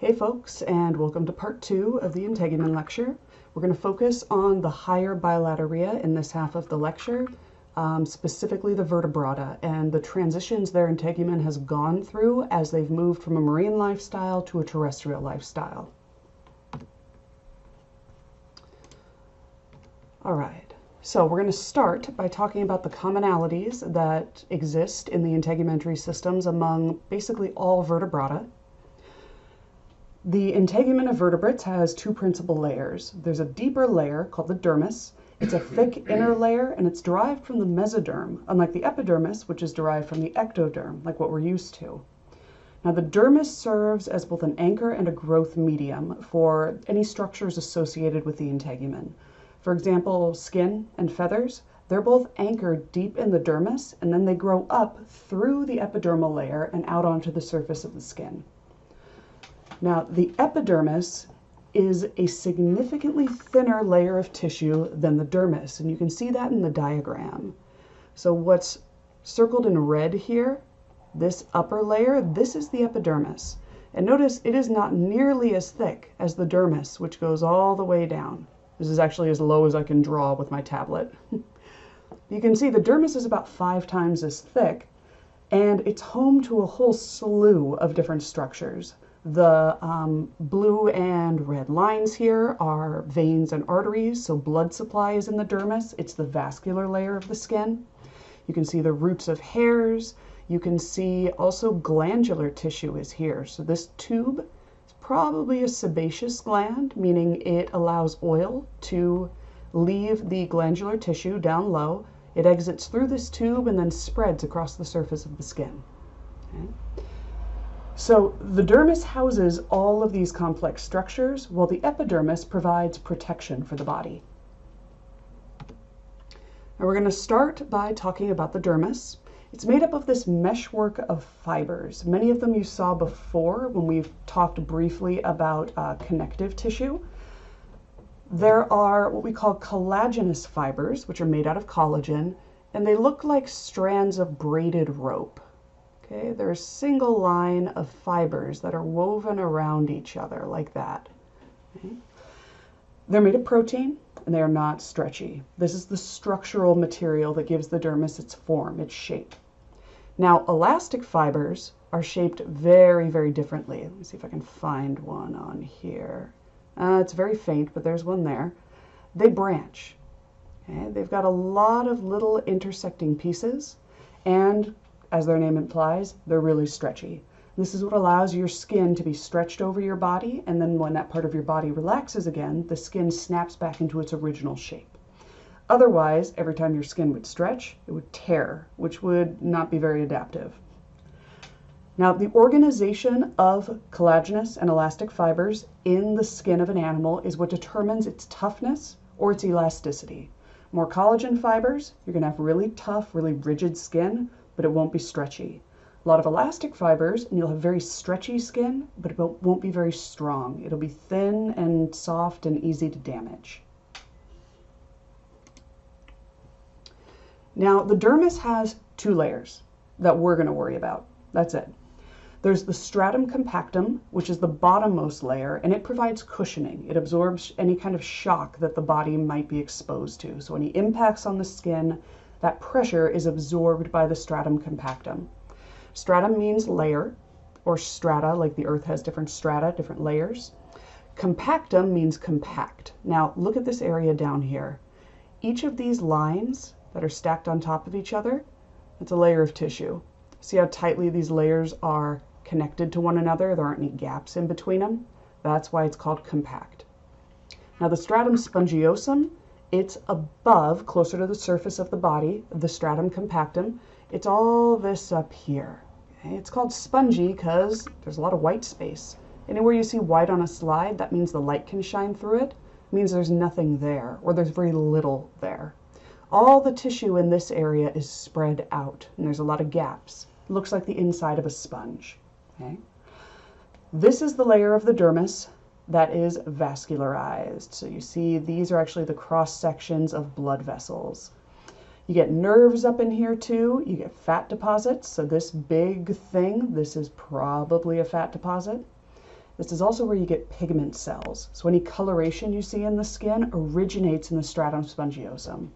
Hey folks, and welcome to part two of the integument lecture. We're going to focus on the higher bilateria in this half of the lecture, um, specifically the vertebrata and the transitions their integument has gone through as they've moved from a marine lifestyle to a terrestrial lifestyle. All right, so we're going to start by talking about the commonalities that exist in the integumentary systems among basically all vertebrata. The integument of vertebrates has two principal layers. There's a deeper layer called the dermis. It's a thick inner layer and it's derived from the mesoderm, unlike the epidermis, which is derived from the ectoderm, like what we're used to. Now, the dermis serves as both an anchor and a growth medium for any structures associated with the integument. For example, skin and feathers, they're both anchored deep in the dermis and then they grow up through the epidermal layer and out onto the surface of the skin. Now, the epidermis is a significantly thinner layer of tissue than the dermis, and you can see that in the diagram. So what's circled in red here, this upper layer, this is the epidermis. And notice it is not nearly as thick as the dermis, which goes all the way down. This is actually as low as I can draw with my tablet. you can see the dermis is about five times as thick, and it's home to a whole slew of different structures. The um, blue and red lines here are veins and arteries, so blood supply is in the dermis. It's the vascular layer of the skin. You can see the roots of hairs. You can see also glandular tissue is here. So this tube is probably a sebaceous gland, meaning it allows oil to leave the glandular tissue down low. It exits through this tube and then spreads across the surface of the skin. Okay. So the dermis houses all of these complex structures, while the epidermis provides protection for the body. Now we're going to start by talking about the dermis. It's made up of this meshwork of fibers. Many of them you saw before when we've talked briefly about uh, connective tissue. There are what we call collagenous fibers, which are made out of collagen, and they look like strands of braided rope. Okay, they're a single line of fibers that are woven around each other like that. Okay. They're made of protein and they are not stretchy. This is the structural material that gives the dermis its form, its shape. Now, elastic fibers are shaped very, very differently. Let me see if I can find one on here. Uh, it's very faint, but there's one there. They branch. Okay? They've got a lot of little intersecting pieces, and as their name implies, they're really stretchy. This is what allows your skin to be stretched over your body, and then when that part of your body relaxes again, the skin snaps back into its original shape. Otherwise, every time your skin would stretch, it would tear, which would not be very adaptive. Now, the organization of collagenous and elastic fibers in the skin of an animal is what determines its toughness or its elasticity. More collagen fibers, you're going to have really tough, really rigid skin but it won't be stretchy. A lot of elastic fibers, and you'll have very stretchy skin, but it won't be very strong. It'll be thin and soft and easy to damage. Now, the dermis has two layers that we're going to worry about. That's it. There's the stratum compactum, which is the bottommost layer, and it provides cushioning. It absorbs any kind of shock that the body might be exposed to. So any impacts on the skin, that pressure is absorbed by the stratum compactum. Stratum means layer or strata, like the earth has different strata, different layers. Compactum means compact. Now look at this area down here. Each of these lines that are stacked on top of each other, it's a layer of tissue. See how tightly these layers are connected to one another? There aren't any gaps in between them. That's why it's called compact. Now the stratum spongiosum it's above, closer to the surface of the body, the stratum compactum. It's all this up here. Okay? It's called spongy because there's a lot of white space. Anywhere you see white on a slide, that means the light can shine through it. it means there's nothing there, or there's very little there. All the tissue in this area is spread out, and there's a lot of gaps. It looks like the inside of a sponge. Okay? This is the layer of the dermis that is vascularized. So you see these are actually the cross sections of blood vessels. You get nerves up in here too. You get fat deposits. So this big thing, this is probably a fat deposit. This is also where you get pigment cells. So any coloration you see in the skin originates in the stratum spongiosum.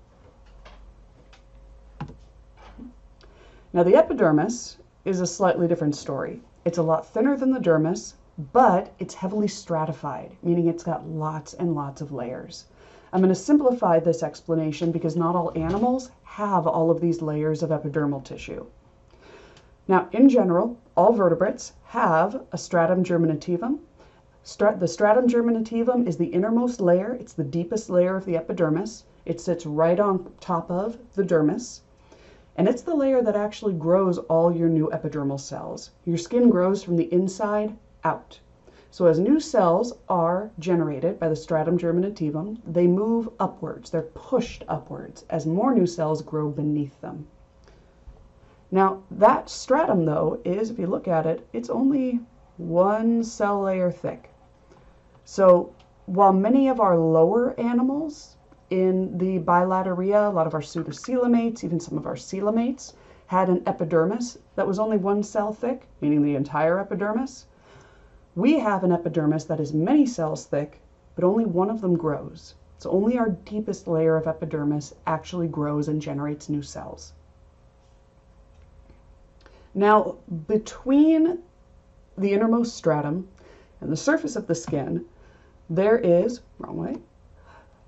Now the epidermis is a slightly different story. It's a lot thinner than the dermis, but it's heavily stratified, meaning it's got lots and lots of layers. I'm going to simplify this explanation because not all animals have all of these layers of epidermal tissue. Now, in general, all vertebrates have a stratum germinativum. the stratum germinativum is the innermost layer, it's the deepest layer of the epidermis. It sits right on top of the dermis. And it's the layer that actually grows all your new epidermal cells. Your skin grows from the inside out. So as new cells are generated by the stratum germinativum, they move upwards. They're pushed upwards as more new cells grow beneath them. Now that stratum though is, if you look at it, it's only one cell layer thick. So while many of our lower animals in the bilateria, a lot of our pseudocoelomates, even some of our coelomates, had an epidermis that was only one cell thick, meaning the entire epidermis. We have an epidermis that is many cells thick, but only one of them grows. So only our deepest layer of epidermis actually grows and generates new cells. Now, between the innermost stratum and the surface of the skin, there is, wrong way,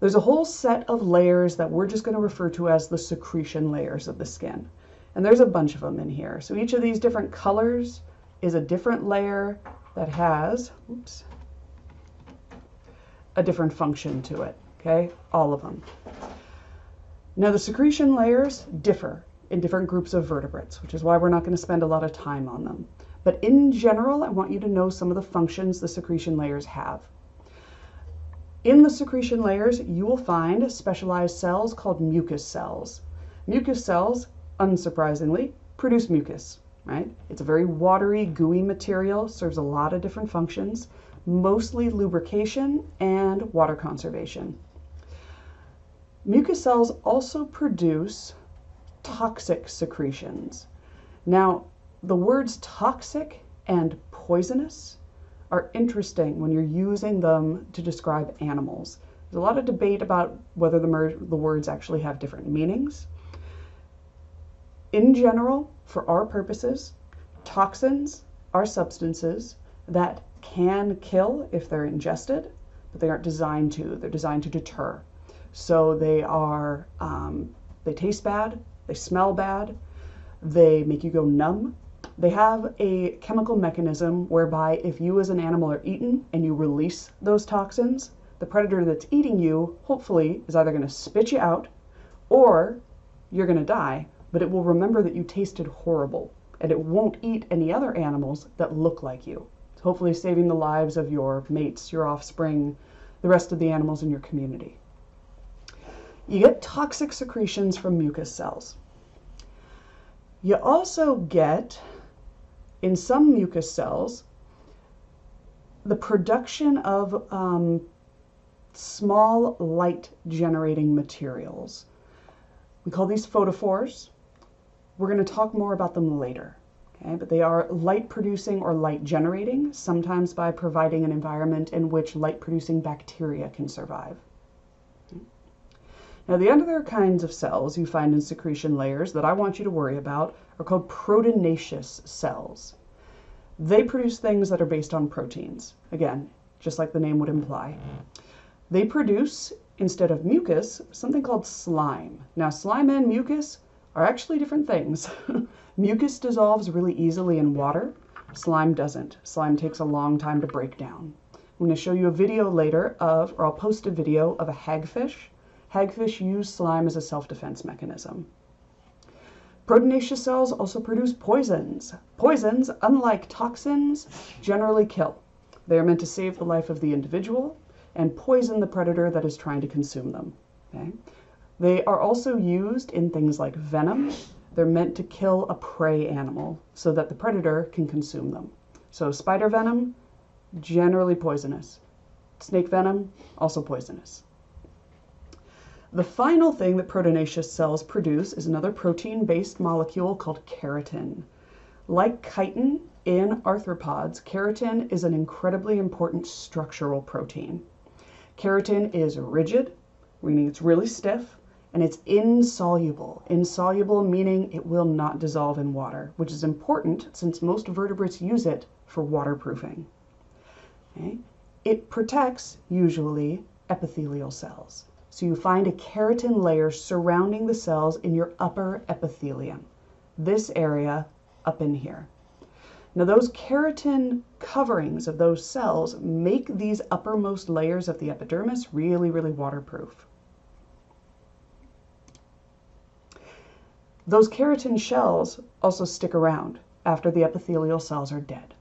there's a whole set of layers that we're just going to refer to as the secretion layers of the skin. And there's a bunch of them in here. So each of these different colors is a different layer that has, oops, a different function to it, okay? All of them. Now the secretion layers differ in different groups of vertebrates, which is why we're not going to spend a lot of time on them. But in general, I want you to know some of the functions the secretion layers have. In the secretion layers, you will find specialized cells called mucus cells. Mucus cells, unsurprisingly, produce mucus right? It's a very watery, gooey material, serves a lot of different functions, mostly lubrication and water conservation. Mucus cells also produce toxic secretions. Now, the words toxic and poisonous are interesting when you're using them to describe animals. There's a lot of debate about whether the, the words actually have different meanings. In general, for our purposes, toxins are substances that can kill if they're ingested, but they aren't designed to. They're designed to deter. So they are, um, they taste bad, they smell bad, they make you go numb. They have a chemical mechanism whereby if you as an animal are eaten and you release those toxins, the predator that's eating you hopefully is either going to spit you out or you're going to die but it will remember that you tasted horrible and it won't eat any other animals that look like you, hopefully saving the lives of your mates, your offspring, the rest of the animals in your community. You get toxic secretions from mucus cells. You also get, in some mucus cells, the production of um, small light generating materials. We call these photophores. We're going to talk more about them later. Okay, but they are light producing or light generating, sometimes by providing an environment in which light producing bacteria can survive. Now, the other kinds of cells you find in secretion layers that I want you to worry about are called proteinaceous cells. They produce things that are based on proteins. Again, just like the name would imply. They produce, instead of mucus, something called slime. Now, slime and mucus are actually different things. Mucus dissolves really easily in water. Slime doesn't. Slime takes a long time to break down. I'm going to show you a video later of, or I'll post a video of a hagfish. Hagfish use slime as a self-defense mechanism. Proteinaceous cells also produce poisons. Poisons, unlike toxins, generally kill. They are meant to save the life of the individual and poison the predator that is trying to consume them. Okay? They are also used in things like venom. They're meant to kill a prey animal so that the predator can consume them. So spider venom, generally poisonous. Snake venom, also poisonous. The final thing that proteinaceous cells produce is another protein-based molecule called keratin. Like chitin, in arthropods, keratin is an incredibly important structural protein. Keratin is rigid, meaning it's really stiff, and it's insoluble. Insoluble meaning it will not dissolve in water, which is important since most vertebrates use it for waterproofing. Okay? It protects, usually, epithelial cells. So you find a keratin layer surrounding the cells in your upper epithelium. This area up in here. Now those keratin coverings of those cells make these uppermost layers of the epidermis really, really waterproof. Those keratin shells also stick around after the epithelial cells are dead.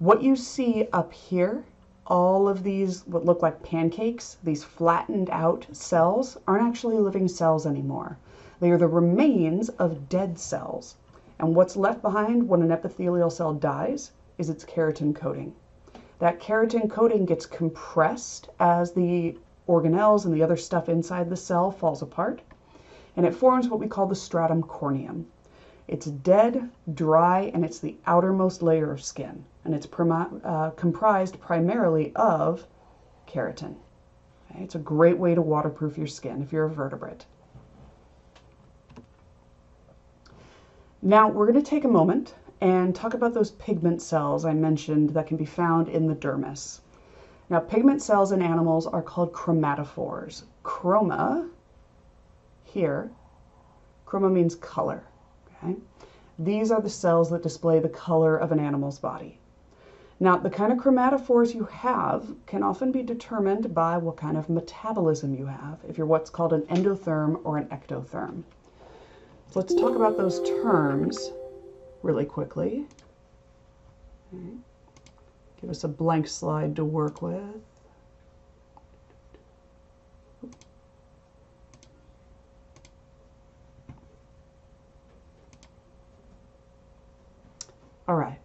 What you see up here, all of these what look like pancakes, these flattened out cells, aren't actually living cells anymore. They are the remains of dead cells. And what's left behind when an epithelial cell dies is its keratin coating. That keratin coating gets compressed as the organelles and the other stuff inside the cell falls apart and it forms what we call the stratum corneum. It's dead, dry, and it's the outermost layer of skin, and it's uh, comprised primarily of keratin. Okay? It's a great way to waterproof your skin if you're a vertebrate. Now we're going to take a moment and talk about those pigment cells I mentioned that can be found in the dermis. Now pigment cells in animals are called chromatophores. Chroma here, chroma means color. Okay? These are the cells that display the color of an animal's body. Now, the kind of chromatophores you have can often be determined by what kind of metabolism you have, if you're what's called an endotherm or an ectotherm. So let's talk about those terms really quickly. Okay. Give us a blank slide to work with. All right.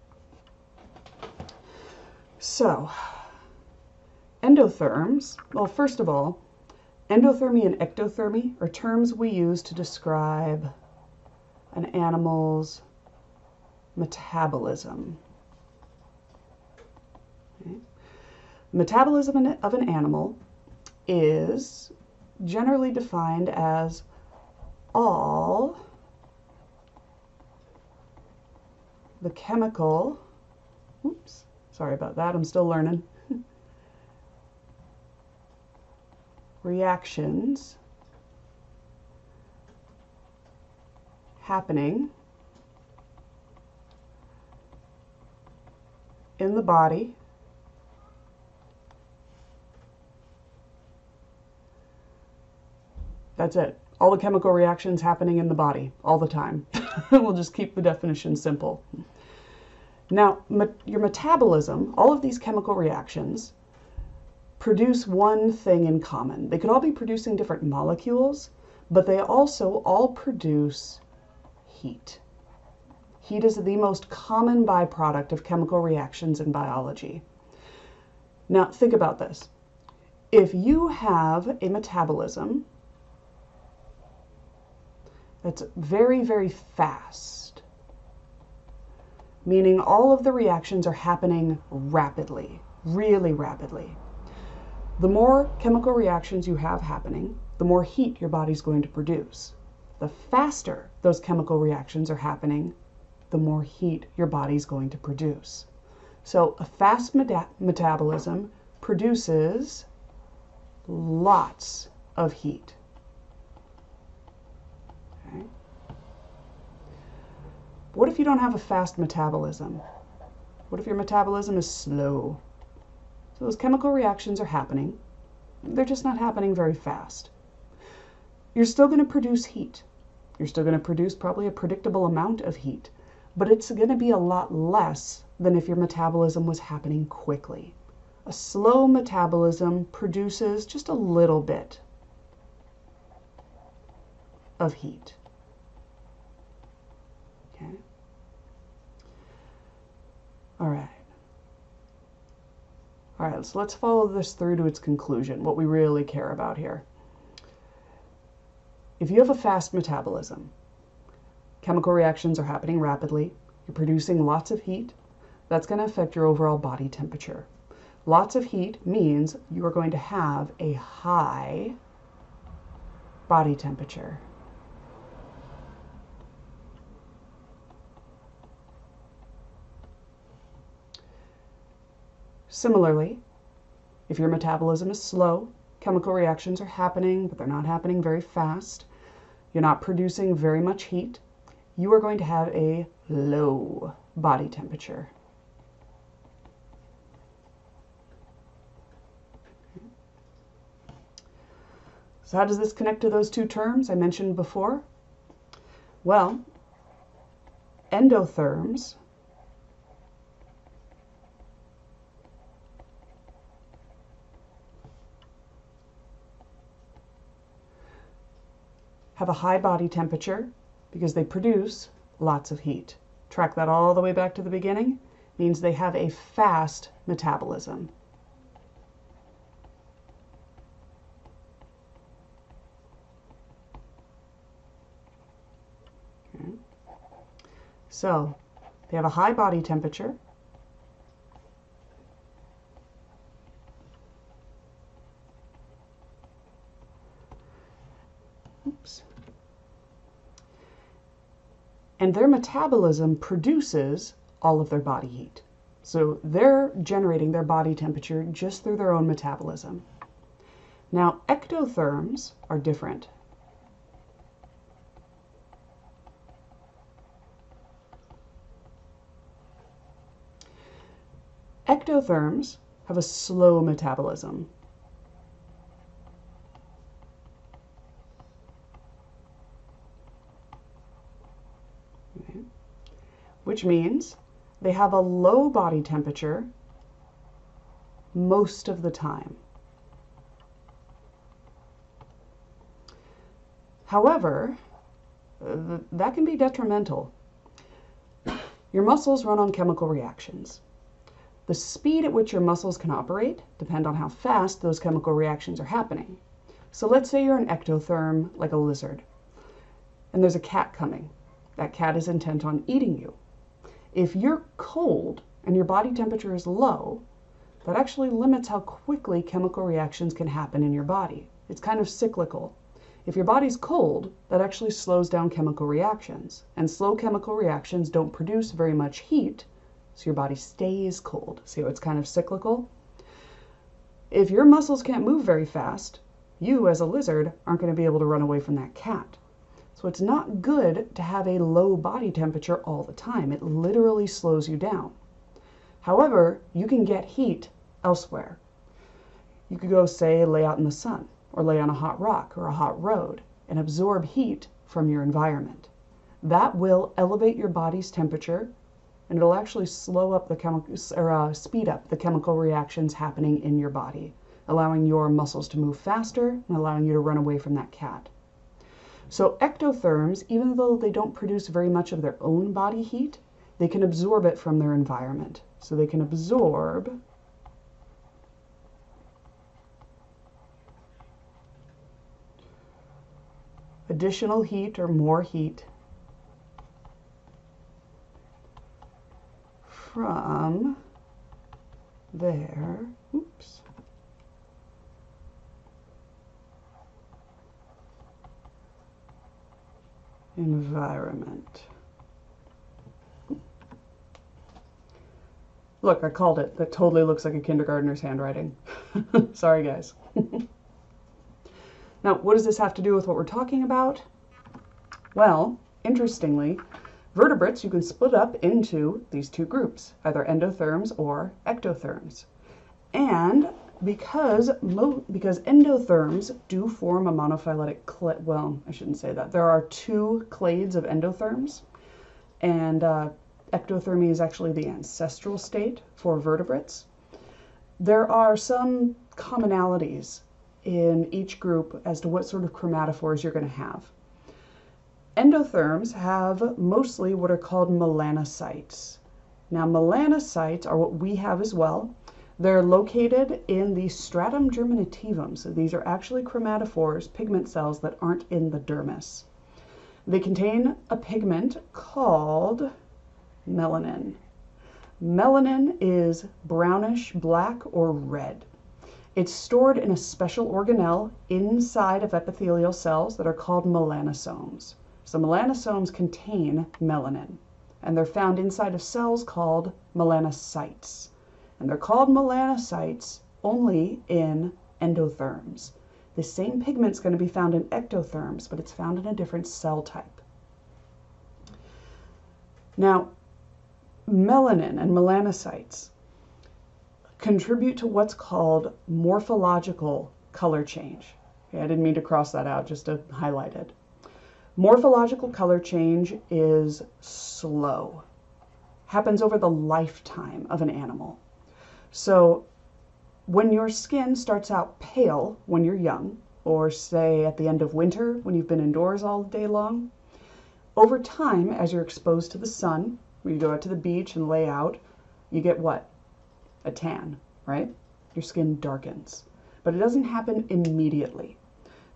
So, endotherms, well, first of all, endothermy and ectothermy are terms we use to describe an animal's metabolism. Okay. Metabolism of an animal is generally defined as all the chemical, oops, sorry about that, I'm still learning, reactions happening in the body That's it. All the chemical reactions happening in the body all the time. we'll just keep the definition simple. Now, your metabolism, all of these chemical reactions, produce one thing in common. They could all be producing different molecules, but they also all produce heat. Heat is the most common byproduct of chemical reactions in biology. Now, think about this. If you have a metabolism that's very, very fast, meaning all of the reactions are happening rapidly, really rapidly. The more chemical reactions you have happening, the more heat your body's going to produce. The faster those chemical reactions are happening, the more heat your body's going to produce. So a fast meta metabolism produces lots of heat. What if you don't have a fast metabolism? What if your metabolism is slow? So those chemical reactions are happening. They're just not happening very fast. You're still going to produce heat. You're still going to produce probably a predictable amount of heat, but it's going to be a lot less than if your metabolism was happening quickly. A slow metabolism produces just a little bit of heat. Okay. All right. All right, so let's follow this through to its conclusion, what we really care about here. If you have a fast metabolism, chemical reactions are happening rapidly, you're producing lots of heat, that's going to affect your overall body temperature. Lots of heat means you are going to have a high body temperature. Similarly, if your metabolism is slow, chemical reactions are happening, but they're not happening very fast, you're not producing very much heat, you are going to have a low body temperature. So how does this connect to those two terms I mentioned before? Well, endotherms have a high body temperature because they produce lots of heat. Track that all the way back to the beginning means they have a fast metabolism. Okay. So they have a high body temperature. And their metabolism produces all of their body heat. So they're generating their body temperature just through their own metabolism. Now, ectotherms are different. Ectotherms have a slow metabolism. Which means they have a low body temperature most of the time. However, that can be detrimental. Your muscles run on chemical reactions. The speed at which your muscles can operate depend on how fast those chemical reactions are happening. So let's say you're an ectotherm like a lizard, and there's a cat coming. That cat is intent on eating you. If you're cold and your body temperature is low, that actually limits how quickly chemical reactions can happen in your body. It's kind of cyclical. If your body's cold, that actually slows down chemical reactions. And slow chemical reactions don't produce very much heat, so your body stays cold. See how it's kind of cyclical? If your muscles can't move very fast, you as a lizard aren't going to be able to run away from that cat. So it's not good to have a low body temperature all the time. It literally slows you down. However, you can get heat elsewhere. You could go, say, lay out in the sun, or lay on a hot rock or a hot road, and absorb heat from your environment. That will elevate your body's temperature, and it'll actually slow up the chemical, or uh, speed up the chemical reactions happening in your body, allowing your muscles to move faster and allowing you to run away from that cat. So ectotherms, even though they don't produce very much of their own body heat, they can absorb it from their environment. So they can absorb additional heat or more heat from their, oops, environment. Look, I called it. That totally looks like a kindergartner's handwriting. Sorry, guys. now, what does this have to do with what we're talking about? Well, interestingly, vertebrates you can split up into these two groups, either endotherms or ectotherms. And because mo- because endotherms do form a monophyletic clade. Well, I shouldn't say that. There are two clades of endotherms, and uh, ectothermy is actually the ancestral state for vertebrates. There are some commonalities in each group as to what sort of chromatophores you're going to have. Endotherms have mostly what are called melanocytes. Now, melanocytes are what we have as well. They're located in the stratum germinativum. So these are actually chromatophores, pigment cells that aren't in the dermis. They contain a pigment called melanin. Melanin is brownish, black, or red. It's stored in a special organelle inside of epithelial cells that are called melanosomes. So melanosomes contain melanin, and they're found inside of cells called melanocytes. And they're called melanocytes only in endotherms. The same pigment's going to be found in ectotherms, but it's found in a different cell type. Now, melanin and melanocytes contribute to what's called morphological color change. Okay, I didn't mean to cross that out, just to highlight it. Morphological color change is slow, happens over the lifetime of an animal. So when your skin starts out pale when you're young, or say at the end of winter when you've been indoors all day long, over time, as you're exposed to the sun, when you go out to the beach and lay out, you get what? A tan, right? Your skin darkens. But it doesn't happen immediately.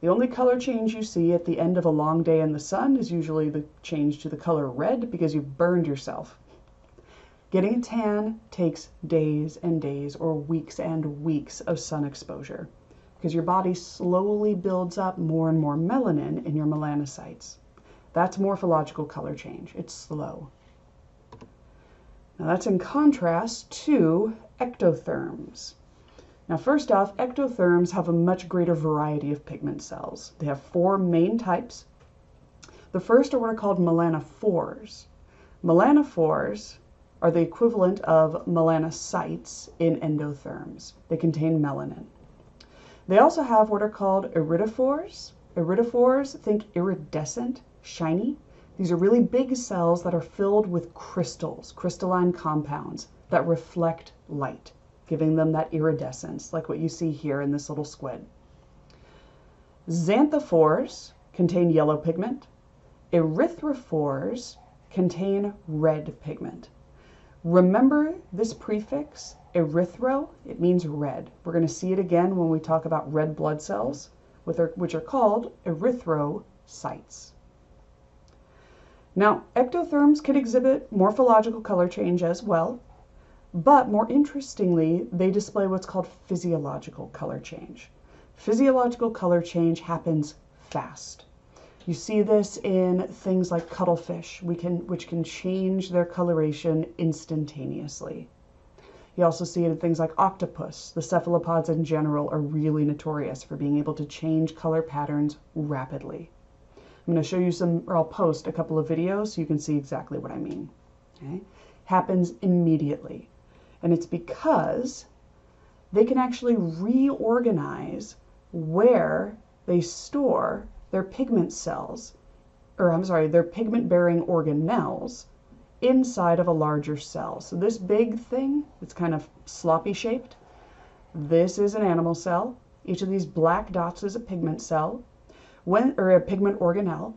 The only color change you see at the end of a long day in the sun is usually the change to the color red because you've burned yourself. Getting a tan takes days and days or weeks and weeks of sun exposure because your body slowly builds up more and more melanin in your melanocytes. That's morphological color change. It's slow. Now that's in contrast to ectotherms. Now first off, ectotherms have a much greater variety of pigment cells. They have four main types. The first are what are called melanophores. Melanophores are the equivalent of melanocytes in endotherms. They contain melanin. They also have what are called iridophores. Iridophores, think iridescent shiny. These are really big cells that are filled with crystals, crystalline compounds that reflect light, giving them that iridescence, like what you see here in this little squid. Xanthophores contain yellow pigment. Erythrophores contain red pigment. Remember this prefix, erythro? It means red. We're going to see it again when we talk about red blood cells, which are called erythrocytes. Now, ectotherms can exhibit morphological color change as well, but more interestingly, they display what's called physiological color change. Physiological color change happens fast. You see this in things like cuttlefish, can, which can change their coloration instantaneously. You also see it in things like octopus. The cephalopods in general are really notorious for being able to change color patterns rapidly. I'm going to show you some, or I'll post a couple of videos so you can see exactly what I mean. Okay? Happens immediately. And it's because they can actually reorganize where they store their pigment cells, or I'm sorry, their pigment bearing organelles inside of a larger cell. So this big thing, it's kind of sloppy shaped, this is an animal cell. Each of these black dots is a pigment cell when, or a pigment organelle.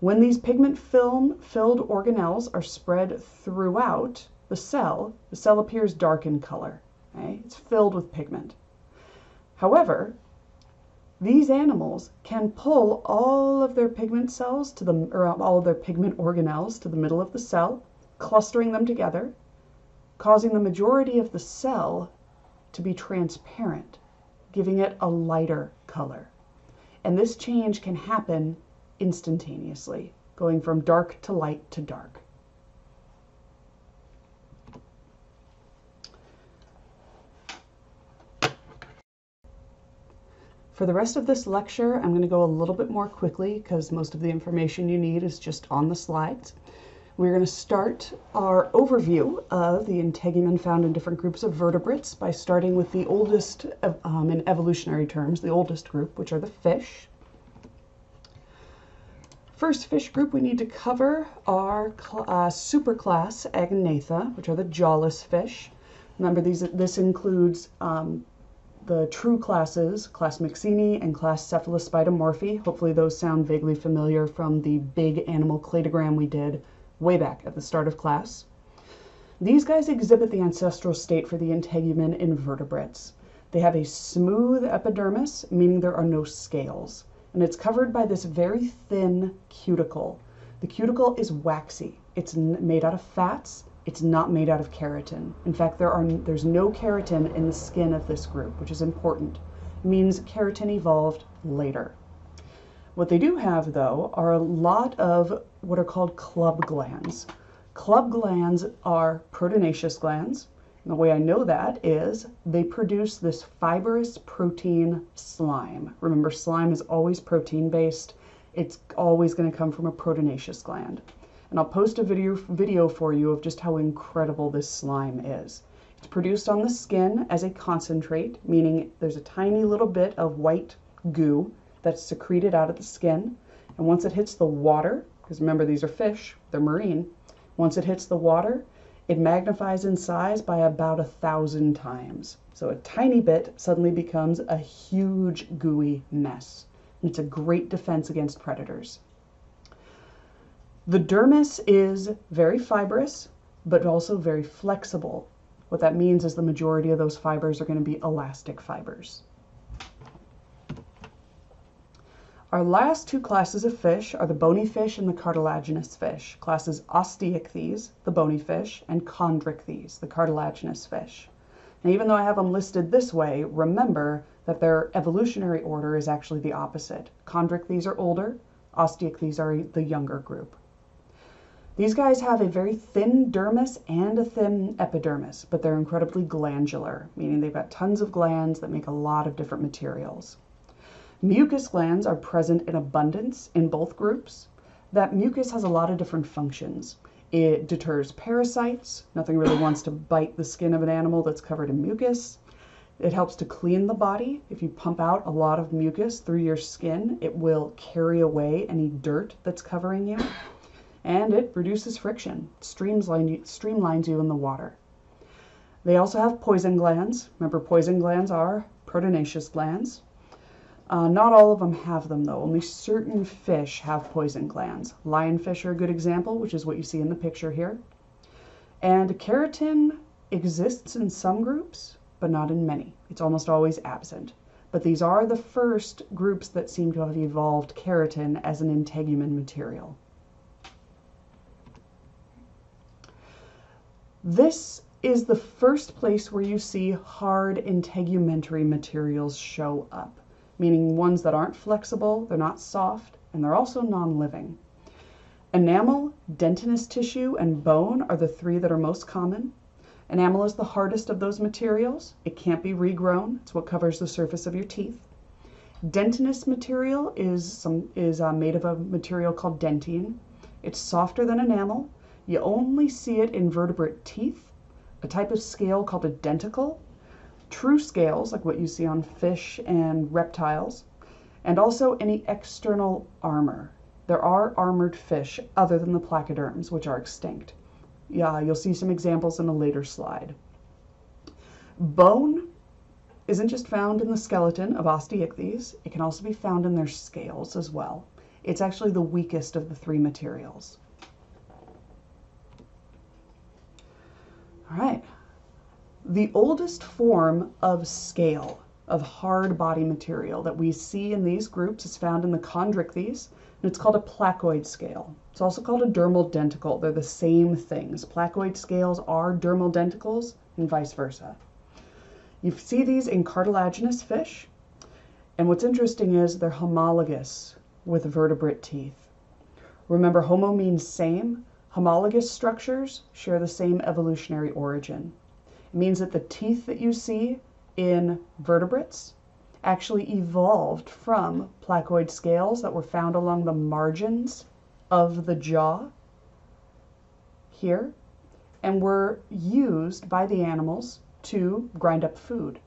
When these pigment film filled organelles are spread throughout the cell, the cell appears dark in color. Okay? It's filled with pigment. However, these animals can pull all of their pigment cells to the, or all of their pigment organelles to the middle of the cell, clustering them together, causing the majority of the cell to be transparent, giving it a lighter color. And this change can happen instantaneously, going from dark to light to dark. For the rest of this lecture, I'm going to go a little bit more quickly because most of the information you need is just on the slides. We're going to start our overview of the integument found in different groups of vertebrates by starting with the oldest, um, in evolutionary terms, the oldest group, which are the fish. First fish group we need to cover are uh, superclass Agnatha, which are the jawless fish. Remember, these this includes um, the true classes, class Myxini and class Cephalaspidomorphi. Hopefully those sound vaguely familiar from the big animal cladogram we did way back at the start of class. These guys exhibit the ancestral state for the integument invertebrates. They have a smooth epidermis, meaning there are no scales, and it's covered by this very thin cuticle. The cuticle is waxy. It's made out of fats it's not made out of keratin. In fact, there are there's no keratin in the skin of this group, which is important. It means keratin evolved later. What they do have, though, are a lot of what are called club glands. Club glands are proteinaceous glands. And the way I know that is they produce this fibrous protein slime. Remember, slime is always protein based. It's always going to come from a proteinaceous gland. And I'll post a video, video for you of just how incredible this slime is. It's produced on the skin as a concentrate, meaning there's a tiny little bit of white goo that's secreted out of the skin. And once it hits the water, because remember these are fish, they're marine, once it hits the water, it magnifies in size by about a thousand times. So a tiny bit suddenly becomes a huge gooey mess. And it's a great defense against predators. The dermis is very fibrous, but also very flexible. What that means is the majority of those fibers are going to be elastic fibers. Our last two classes of fish are the bony fish and the cartilaginous fish, classes Osteichthyes, the bony fish, and Chondrichthyes, the cartilaginous fish. And even though I have them listed this way, remember that their evolutionary order is actually the opposite. Chondrichthyes are older, Osteichthyes are the younger group. These guys have a very thin dermis and a thin epidermis, but they're incredibly glandular, meaning they've got tons of glands that make a lot of different materials. Mucus glands are present in abundance in both groups. That mucus has a lot of different functions. It deters parasites. Nothing really wants to bite the skin of an animal that's covered in mucus. It helps to clean the body. If you pump out a lot of mucus through your skin, it will carry away any dirt that's covering you and it reduces friction, streamlines, you in the water. They also have poison glands. Remember, poison glands are proteinaceous glands. Uh, not all of them have them though. Only certain fish have poison glands. Lionfish are a good example, which is what you see in the picture here. And keratin exists in some groups, but not in many. It's almost always absent. But these are the first groups that seem to have evolved keratin as an integument material. This is the first place where you see hard integumentary materials show up, meaning ones that aren't flexible, they're not soft, and they're also non-living. Enamel, dentinous tissue, and bone are the three that are most common. Enamel is the hardest of those materials. It can't be regrown. It's what covers the surface of your teeth. Dentinous material is some is uh, made of a material called dentine. It's softer than enamel. You only see it in vertebrate teeth, a type of scale called a denticle, true scales like what you see on fish and reptiles, and also any external armor. There are armored fish other than the placoderms, which are extinct. Yeah, you'll see some examples in a later slide. Bone isn't just found in the skeleton of Osteichthyes, it can also be found in their scales as well. It's actually the weakest of the three materials. All right. The oldest form of scale, of hard body material that we see in these groups is found in the chondrichthyes, and it's called a placoid scale. It's also called a dermal denticle. They're the same things. Placoid scales are dermal denticles and vice versa. You see these in cartilaginous fish, and what's interesting is they're homologous with vertebrate teeth. Remember, homo means same. Homologous structures share the same evolutionary origin. It means that the teeth that you see in vertebrates actually evolved from placoid scales that were found along the margins of the jaw here and were used by the animals to grind up food.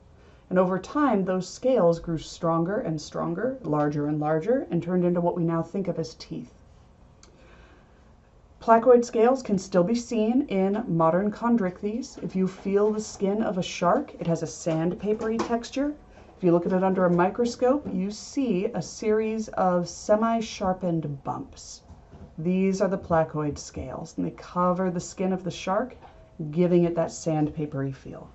And over time, those scales grew stronger and stronger, larger and larger, and turned into what we now think of as teeth. Placoid scales can still be seen in modern chondrichthyes. If you feel the skin of a shark, it has a sandpapery texture. If you look at it under a microscope, you see a series of semi-sharpened bumps. These are the placoid scales, and they cover the skin of the shark, giving it that sandpapery feel.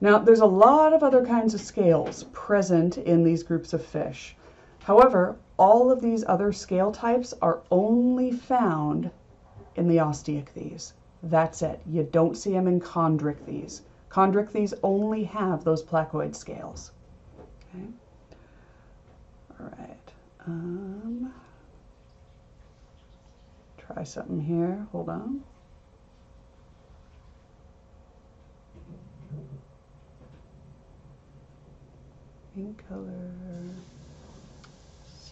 Now, there's a lot of other kinds of scales present in these groups of fish. However, all of these other scale types are only found in the osteichthyes. That's it. You don't see them in chondrichthyes. Chondrichthyes only have those placoid scales. Okay. All right. Um, try something here. Hold on. Pink color.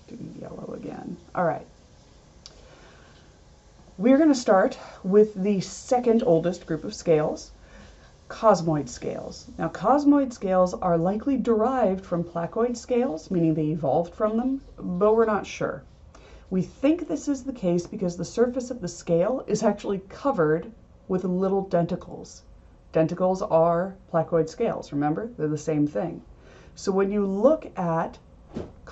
Do yellow again. All right. We're going to start with the second oldest group of scales, cosmoid scales. Now, cosmoid scales are likely derived from placoid scales, meaning they evolved from them, but we're not sure. We think this is the case because the surface of the scale is actually covered with little denticles. Denticles are placoid scales, remember? They're the same thing. So when you look at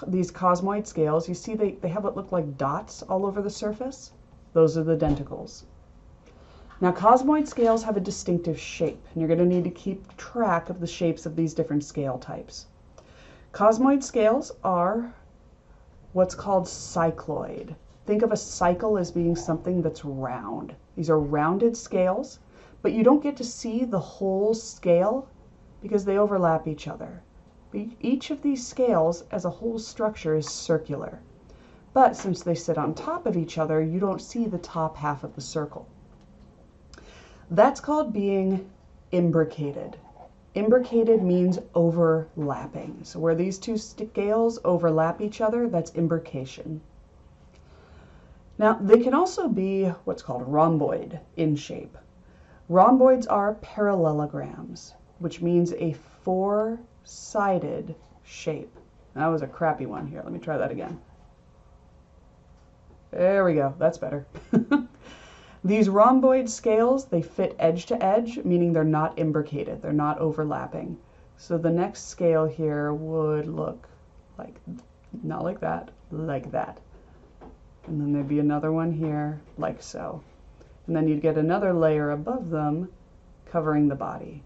these cosmoid scales, you see they, they have what look like dots all over the surface. Those are the denticles. Now, cosmoid scales have a distinctive shape, and you're going to need to keep track of the shapes of these different scale types. Cosmoid scales are what's called cycloid. Think of a cycle as being something that's round. These are rounded scales, but you don't get to see the whole scale because they overlap each other. Each of these scales as a whole structure is circular. But since they sit on top of each other, you don't see the top half of the circle. That's called being imbricated. Imbricated means overlapping. So where these two scales overlap each other, that's imbrication. Now, they can also be what's called rhomboid in shape. Rhomboids are parallelograms, which means a four-sided shape. That was a crappy one here. Let me try that again. There we go. That's better. These rhomboid scales, they fit edge to edge, meaning they're not imbricated, they're not overlapping. So the next scale here would look like, not like that, like that. And then there'd be another one here, like so. And then you'd get another layer above them covering the body.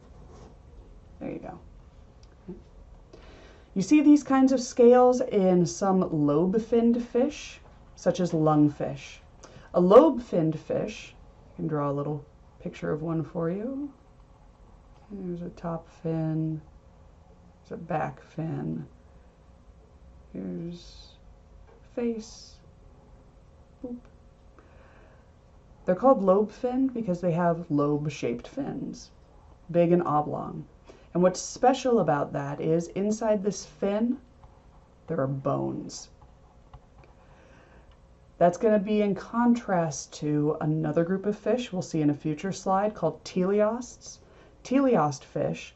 There you go. You see these kinds of scales in some lobe-finned fish, such as lungfish. A lobe-finned fish, I can draw a little picture of one for you. Here's a top fin, there's a back fin, here's face, Boop. They're called lobe-finned because they have lobe-shaped fins, big and oblong. And what's special about that is inside this fin, there are bones. That's going to be in contrast to another group of fish we'll see in a future slide called teleosts. Teleost fish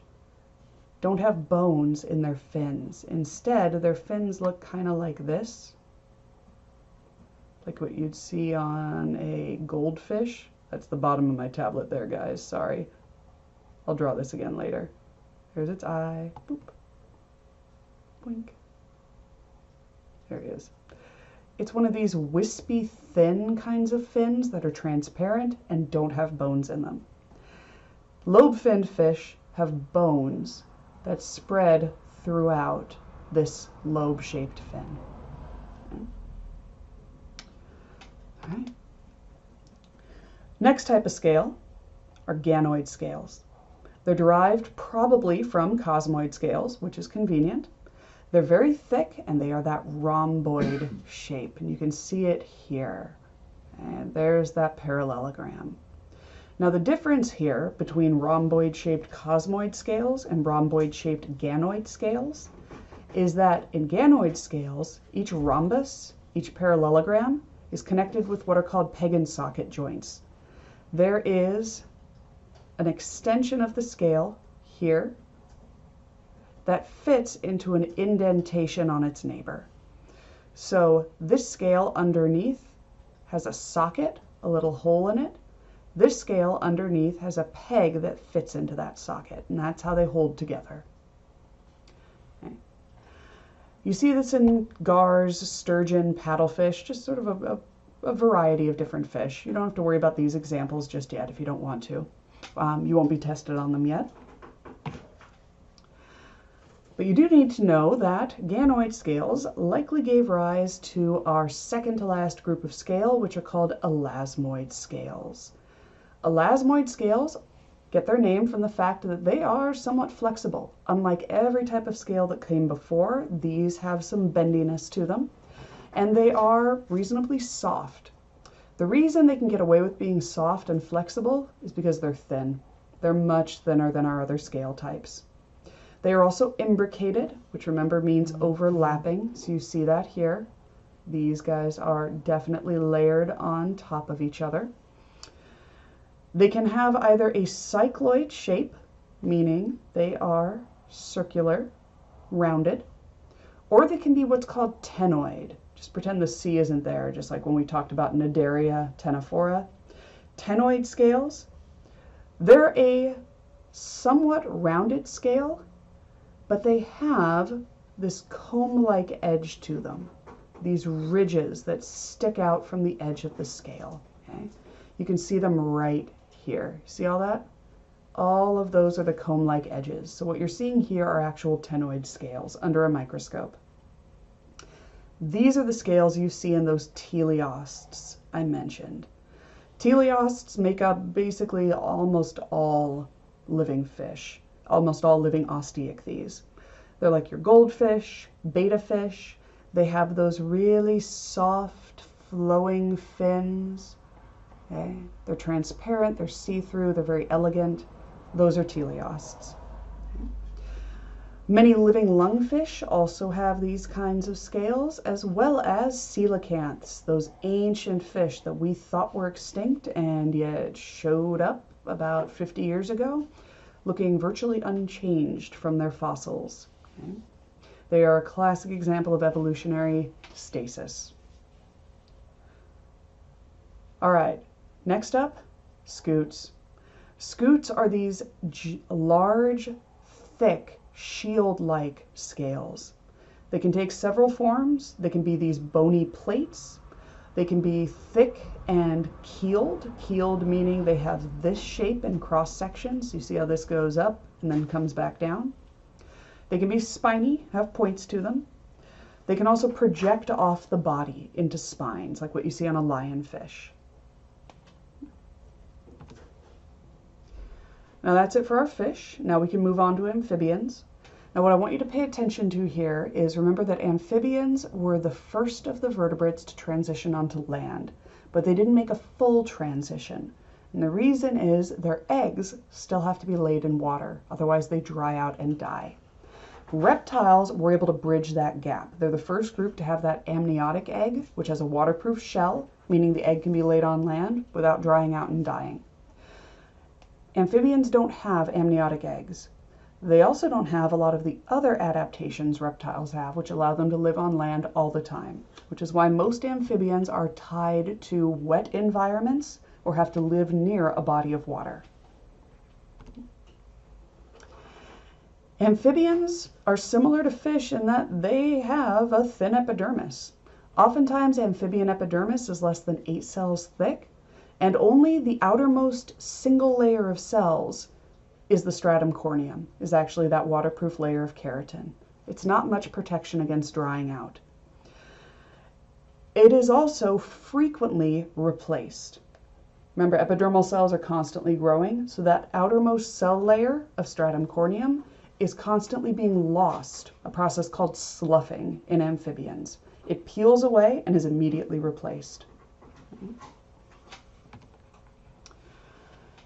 don't have bones in their fins. Instead, their fins look kind of like this, like what you'd see on a goldfish. That's the bottom of my tablet there, guys. Sorry. I'll draw this again later. Here's its eye. Boop. Blink. There he is. It's one of these wispy, thin kinds of fins that are transparent and don't have bones in them. Lobe-finned fish have bones that spread throughout this lobe-shaped fin. All right. Next type of scale are ganoid scales. They're derived probably from cosmoid scales, which is convenient. They're very thick and they are that rhomboid shape. And you can see it here. And there's that parallelogram. Now the difference here between rhomboid shaped cosmoid scales and rhomboid shaped ganoid scales is that in ganoid scales, each rhombus, each parallelogram is connected with what are called peg and socket joints. There is an extension of the scale here that fits into an indentation on its neighbor. So this scale underneath has a socket, a little hole in it. This scale underneath has a peg that fits into that socket, and that's how they hold together. Okay. You see this in gars, sturgeon, paddlefish, just sort of a, a, a, variety of different fish. You don't have to worry about these examples just yet if you don't want to. Um, you won't be tested on them yet. But you do need to know that ganoid scales likely gave rise to our second to last group of scale, which are called elasmoid scales. Elasmoid scales get their name from the fact that they are somewhat flexible. Unlike every type of scale that came before, these have some bendiness to them, and they are reasonably soft. The reason they can get away with being soft and flexible is because they're thin. They're much thinner than our other scale types. They are also imbricated, which remember means overlapping. So you see that here. These guys are definitely layered on top of each other. They can have either a cycloid shape, meaning they are circular, rounded, or they can be what's called ctenoid. Just pretend the C isn't there, just like when we talked about Cnidaria ctenophora. Ctenoid scales, they're a somewhat rounded scale but they have this comb-like edge to them, these ridges that stick out from the edge of the scale. Okay? You can see them right here. See all that? All of those are the comb-like edges. So what you're seeing here are actual ctenoid scales under a microscope. These are the scales you see in those teleosts I mentioned. Teleosts make up basically almost all living fish almost all living osteichthyes. They're like your goldfish, betta fish. They have those really soft, flowing fins. Okay? They're transparent, they're see-through, they're very elegant. Those are teleosts. Many living lungfish also have these kinds of scales, as well as coelacanths, those ancient fish that we thought were extinct and yet showed up about 50 years ago looking virtually unchanged from their fossils. They are a classic example of evolutionary stasis. All right, next up, scutes. Scutes are these large, thick, shield-like scales. They can take several forms. They can be these bony plates. They can be thick and keeled. Keeled meaning they have this shape in cross sections. You see how this goes up and then comes back down. They can be spiny, have points to them. They can also project off the body into spines, like what you see on a lionfish. Now that's it for our fish. Now we can move on to amphibians. Now what I want you to pay attention to here is remember that amphibians were the first of the vertebrates to transition onto land but they didn't make a full transition. And the reason is their eggs still have to be laid in water, otherwise they dry out and die. Reptiles were able to bridge that gap. They're the first group to have that amniotic egg, which has a waterproof shell, meaning the egg can be laid on land without drying out and dying. Amphibians don't have amniotic eggs. They also don't have a lot of the other adaptations reptiles have, which allow them to live on land all the time, which is why most amphibians are tied to wet environments or have to live near a body of water. Amphibians are similar to fish in that they have a thin epidermis. Oftentimes, amphibian epidermis is less than eight cells thick, and only the outermost single layer of cells is the stratum corneum, is actually that waterproof layer of keratin. It's not much protection against drying out. It is also frequently replaced. Remember, epidermal cells are constantly growing, so that outermost cell layer of stratum corneum is constantly being lost, a process called sloughing in amphibians. It peels away and is immediately replaced.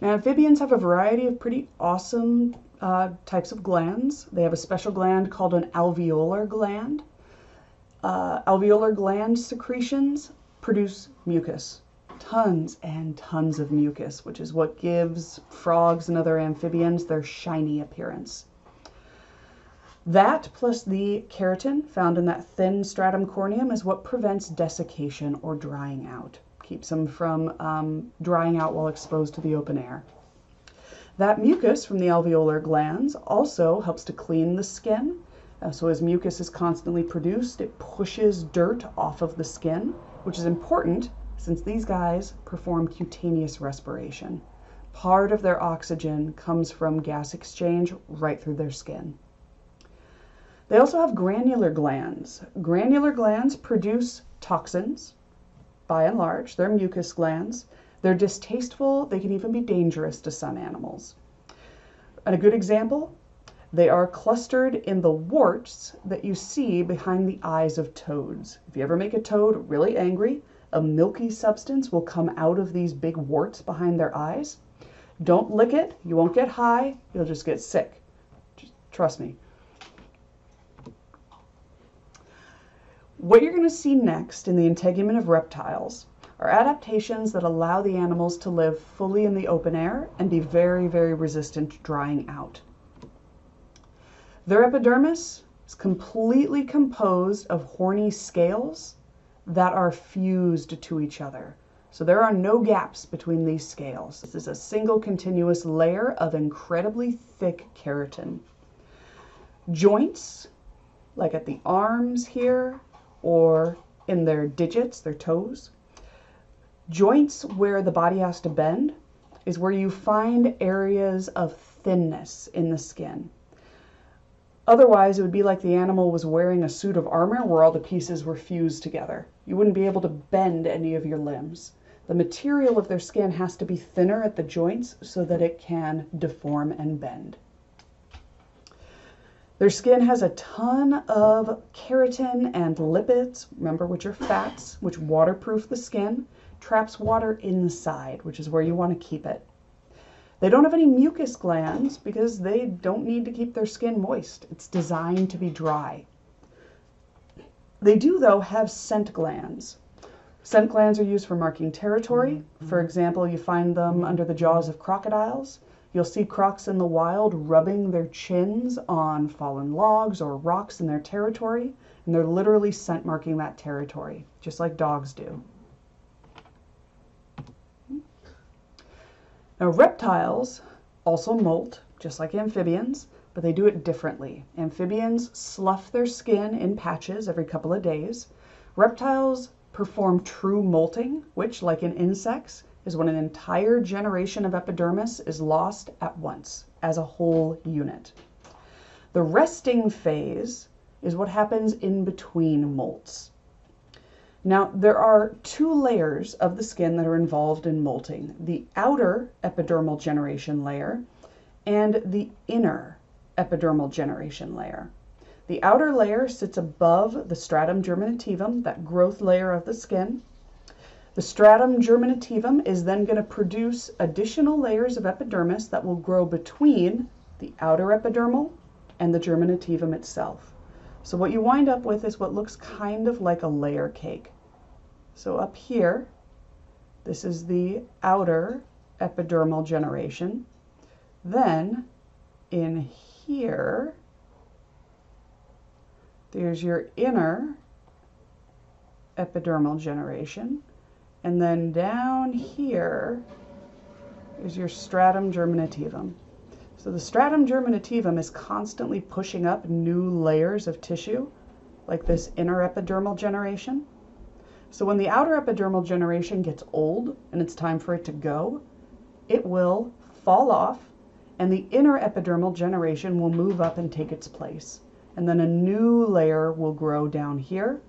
Amphibians have a variety of pretty awesome uh, types of glands. They have a special gland called an alveolar gland. Uh, alveolar gland secretions produce mucus, tons and tons of mucus, which is what gives frogs and other amphibians their shiny appearance. That plus the keratin found in that thin stratum corneum is what prevents desiccation or drying out keeps them from um, drying out while exposed to the open air. That mucus from the alveolar glands also helps to clean the skin. Uh, so as mucus is constantly produced, it pushes dirt off of the skin, which is important since these guys perform cutaneous respiration. Part of their oxygen comes from gas exchange right through their skin. They also have granular glands. Granular glands produce toxins, by and large. They're mucus glands. They're distasteful. They can even be dangerous to some animals. And a good example, they are clustered in the warts that you see behind the eyes of toads. If you ever make a toad really angry, a milky substance will come out of these big warts behind their eyes. Don't lick it. You won't get high. You'll just get sick. Just trust me. What you're going to see next in the integument of reptiles are adaptations that allow the animals to live fully in the open air and be very, very resistant to drying out. Their epidermis is completely composed of horny scales that are fused to each other. So there are no gaps between these scales. This is a single continuous layer of incredibly thick keratin. Joints, like at the arms here, or in their digits, their toes. Joints where the body has to bend is where you find areas of thinness in the skin. Otherwise, it would be like the animal was wearing a suit of armor where all the pieces were fused together. You wouldn't be able to bend any of your limbs. The material of their skin has to be thinner at the joints so that it can deform and bend. Their skin has a ton of keratin and lipids, remember, which are fats, which waterproof the skin, traps water inside, which is where you want to keep it. They don't have any mucus glands because they don't need to keep their skin moist. It's designed to be dry. They do, though, have scent glands. Scent glands are used for marking territory. Mm-hmm. For example, you find them under the jaws of crocodiles. You'll see crocs in the wild rubbing their chins on fallen logs or rocks in their territory, and they're literally scent marking that territory, just like dogs do. Now, reptiles also molt, just like amphibians, but they do it differently. Amphibians slough their skin in patches every couple of days. Reptiles perform true molting, which, like in insects, is when an entire generation of epidermis is lost at once as a whole unit. The resting phase is what happens in between molts. Now, there are two layers of the skin that are involved in molting the outer epidermal generation layer and the inner epidermal generation layer. The outer layer sits above the stratum germinativum, that growth layer of the skin. The stratum germinativum is then going to produce additional layers of epidermis that will grow between the outer epidermal and the germinativum itself. So what you wind up with is what looks kind of like a layer cake. So up here, this is the outer epidermal generation. Then in here, there's your inner epidermal generation. And then down here is your stratum germinativum. So the stratum germinativum is constantly pushing up new layers of tissue, like this inner epidermal generation. So when the outer epidermal generation gets old and it's time for it to go, it will fall off and the inner epidermal generation will move up and take its place. And then a new layer will grow down here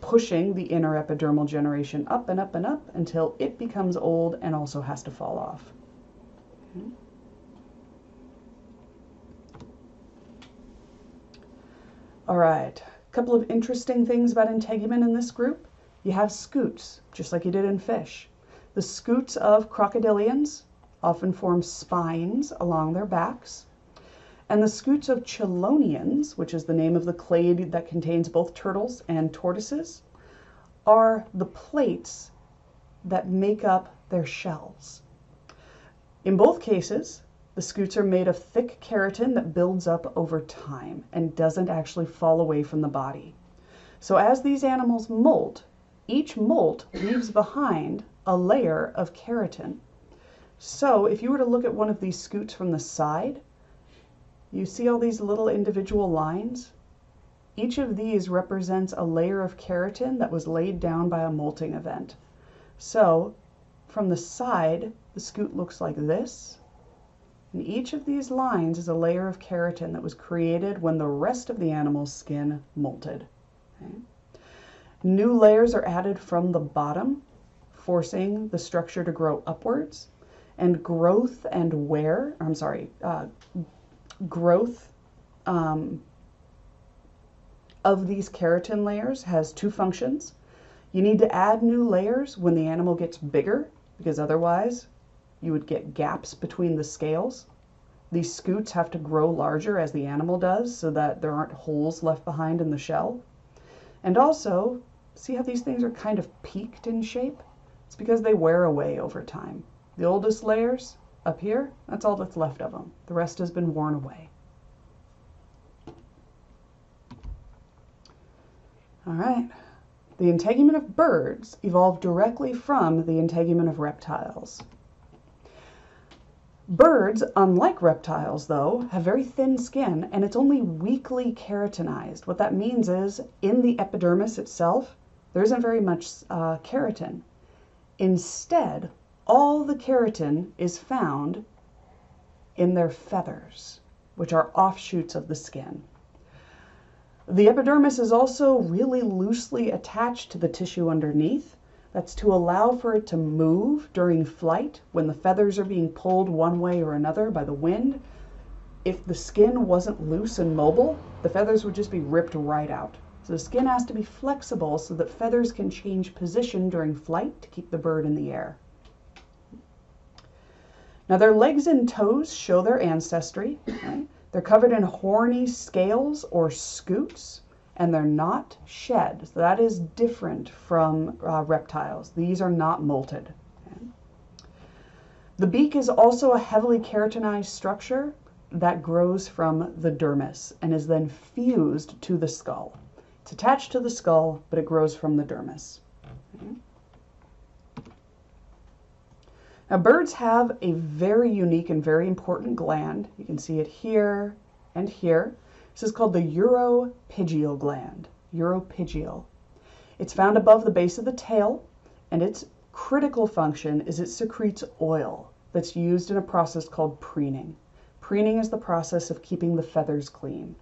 pushing the inner epidermal generation up and up and up until it becomes old and also has to fall off. Okay. All right, a couple of interesting things about integument in this group. You have scutes, just like you did in fish. The scutes of crocodilians often form spines along their backs. And the scutes of chelonians, which is the name of the clade that contains both turtles and tortoises, are the plates that make up their shells. In both cases, the scutes are made of thick keratin that builds up over time and doesn't actually fall away from the body. So as these animals molt, each molt leaves behind a layer of keratin. So if you were to look at one of these scutes from the side, you see all these little individual lines? Each of these represents a layer of keratin that was laid down by a molting event. So from the side, the scute looks like this. And each of these lines is a layer of keratin that was created when the rest of the animal's skin molted. Okay? New layers are added from the bottom, forcing the structure to grow upwards. And growth and wear, I'm sorry, uh, growth um, of these keratin layers has two functions. You need to add new layers when the animal gets bigger, because otherwise you would get gaps between the scales. These scutes have to grow larger as the animal does so that there aren't holes left behind in the shell. And also, see how these things are kind of peaked in shape? It's because they wear away over time. The oldest layers up here, that's all that's left of them. The rest has been worn away. All right. The integument of birds evolved directly from the integument of reptiles. Birds, unlike reptiles, though, have very thin skin and it's only weakly keratinized. What that means is in the epidermis itself, there isn't very much uh, keratin. Instead, all the keratin is found in their feathers, which are offshoots of the skin. The epidermis is also really loosely attached to the tissue underneath. That's to allow for it to move during flight when the feathers are being pulled one way or another by the wind. If the skin wasn't loose and mobile, the feathers would just be ripped right out. So the skin has to be flexible so that feathers can change position during flight to keep the bird in the air. Now their legs and toes show their ancestry. Right? They're covered in horny scales or scutes, and they're not shed. So that is different from uh, reptiles. These are not molted. The beak is also a heavily keratinized structure that grows from the dermis and is then fused to the skull. It's attached to the skull, but it grows from the dermis. Okay? Now, birds have a very unique and very important gland. You can see it here and here. This is called the uropygial gland. Uropygial. It's found above the base of the tail, and its critical function is it secretes oil that's used in a process called preening. Preening is the process of keeping the feathers clean.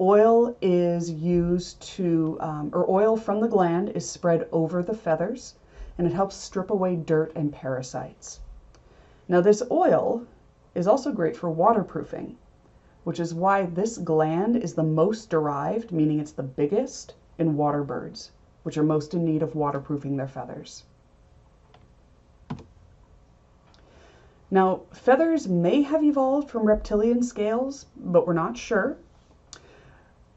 Oil is used to, um, or oil from the gland is spread over the feathers and it helps strip away dirt and parasites. Now this oil is also great for waterproofing, which is why this gland is the most derived, meaning it's the biggest, in water birds, which are most in need of waterproofing their feathers. Now, feathers may have evolved from reptilian scales, but we're not sure.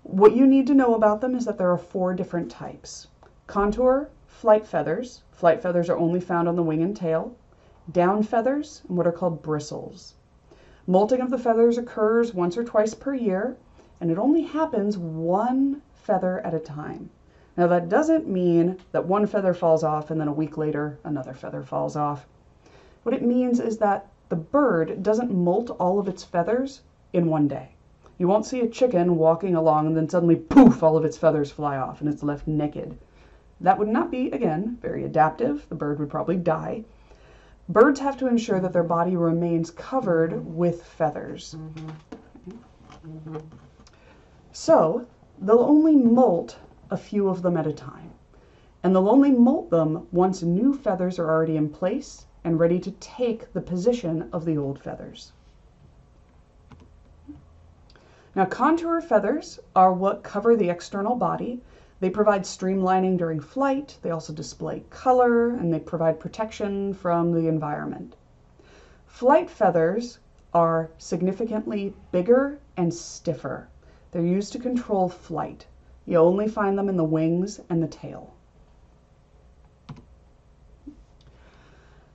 What you need to know about them is that there are four different types. Contour, flight feathers. Flight feathers are only found on the wing and tail. Down feathers and what are called bristles. Molting of the feathers occurs once or twice per year, and it only happens one feather at a time. Now that doesn't mean that one feather falls off and then a week later another feather falls off. What it means is that the bird doesn't molt all of its feathers in one day. You won't see a chicken walking along and then suddenly poof, all of its feathers fly off and it's left naked. That would not be, again, very adaptive. The bird would probably die. Birds have to ensure that their body remains covered with feathers. So they'll only molt a few of them at a time. And they'll only molt them once new feathers are already in place and ready to take the position of the old feathers. Now, contour feathers are what cover the external body they provide streamlining during flight, they also display color, and they provide protection from the environment. Flight feathers are significantly bigger and stiffer. They're used to control flight. You only find them in the wings and the tail.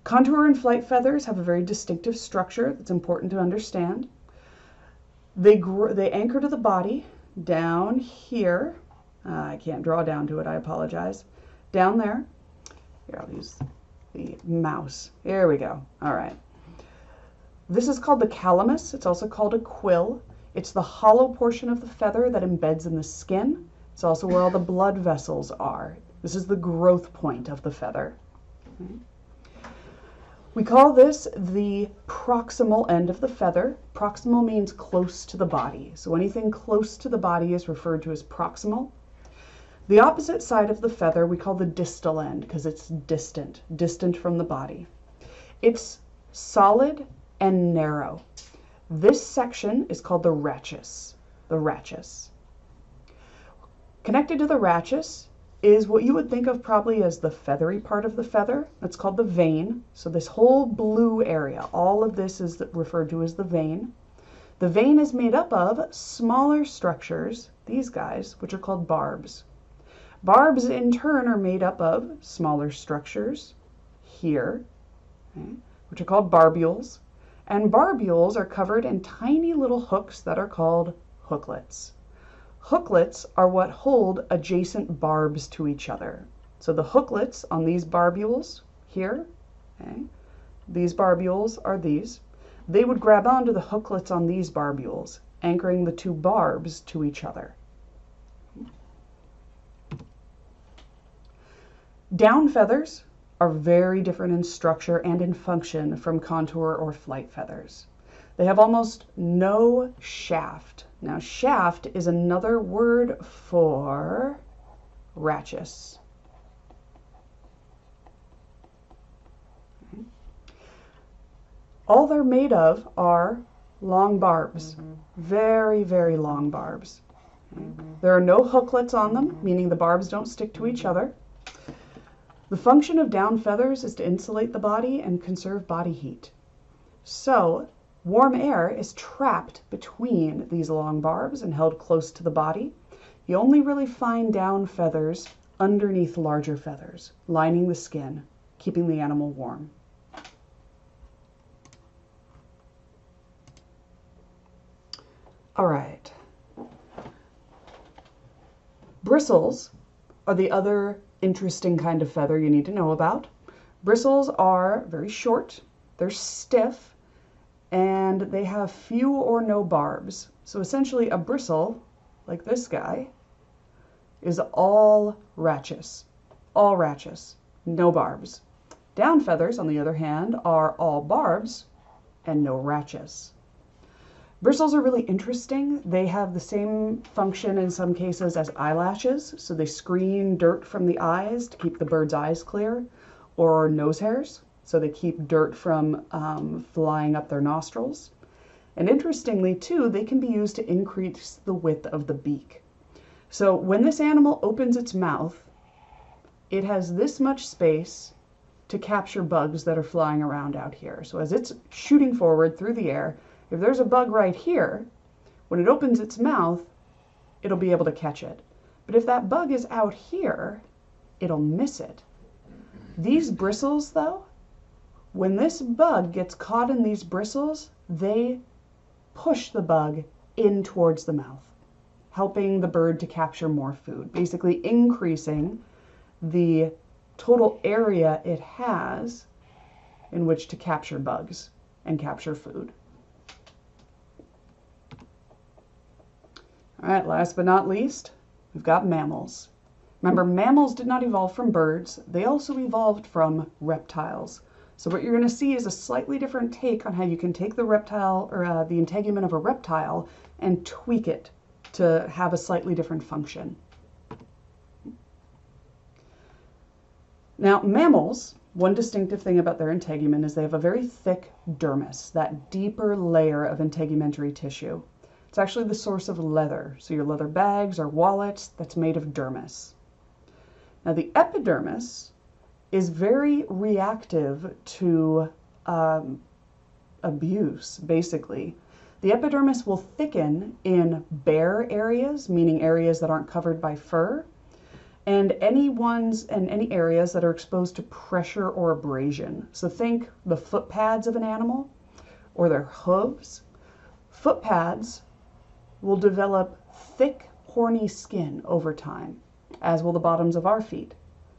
Contour and flight feathers have a very distinctive structure that's important to understand. They, they anchor to the body down here uh, I can't draw down to it, I apologize. Down there, here I'll use the mouse. Here we go. All right. This is called the calamus. It's also called a quill. It's the hollow portion of the feather that embeds in the skin. It's also where all the blood vessels are. This is the growth point of the feather. We call this the proximal end of the feather. Proximal means close to the body. So anything close to the body is referred to as proximal. The opposite side of the feather we call the distal end because it's distant, distant from the body. It's solid and narrow. This section is called the rachis, the rachis. Connected to the rachis is what you would think of probably as the feathery part of the feather. That's called the vane. So this whole blue area, all of this is referred to as the vane. The vane is made up of smaller structures, these guys, which are called barbs. Barbs in turn are made up of smaller structures here, okay, which are called barbules. And barbules are covered in tiny little hooks that are called hooklets. Hooklets are what hold adjacent barbs to each other. So the hooklets on these barbules here, okay, these barbules are these, they would grab onto the hooklets on these barbules, anchoring the two barbs to each other. Down feathers are very different in structure and in function from contour or flight feathers. They have almost no shaft. Now, shaft is another word for rachis. All they're made of are long barbs, mm-hmm. very, very long barbs. Mm-hmm. There are no hooklets on them, mm-hmm. meaning the barbs don't stick to each other. The function of down feathers is to insulate the body and conserve body heat. So, warm air is trapped between these long barbs and held close to the body. You only really find down feathers underneath larger feathers, lining the skin, keeping the animal warm. All right. Bristles are the other interesting kind of feather you need to know about. Bristles are very short, they're stiff, and they have few or no barbs. So essentially a bristle, like this guy, is all rachis, all rachis, no barbs. Down feathers, on the other hand, are all barbs and no rachis. Bristles are really interesting. They have the same function in some cases as eyelashes, so they screen dirt from the eyes to keep the bird's eyes clear, or nose hairs, so they keep dirt from um, flying up their nostrils. And interestingly, too, they can be used to increase the width of the beak. So when this animal opens its mouth, it has this much space to capture bugs that are flying around out here. So as it's shooting forward through the air, if there's a bug right here, when it opens its mouth, it'll be able to catch it. But if that bug is out here, it'll miss it. These bristles, though, when this bug gets caught in these bristles, they push the bug in towards the mouth, helping the bird to capture more food, basically increasing the total area it has in which to capture bugs and capture food. All right, last but not least, we've got mammals. Remember, mammals did not evolve from birds, they also evolved from reptiles. So what you're going to see is a slightly different take on how you can take the reptile or uh, the integument of a reptile and tweak it to have a slightly different function. Now, mammals, one distinctive thing about their integument is they have a very thick dermis, that deeper layer of integumentary tissue. It's actually the source of leather. So your leather bags or wallets, that's made of dermis. Now the epidermis is very reactive to um, abuse, basically. The epidermis will thicken in bare areas, meaning areas that aren't covered by fur, and any ones and any areas that are exposed to pressure or abrasion. So think the foot pads of an animal or their hooves. Foot pads will develop thick, horny skin over time, as will the bottoms of our feet.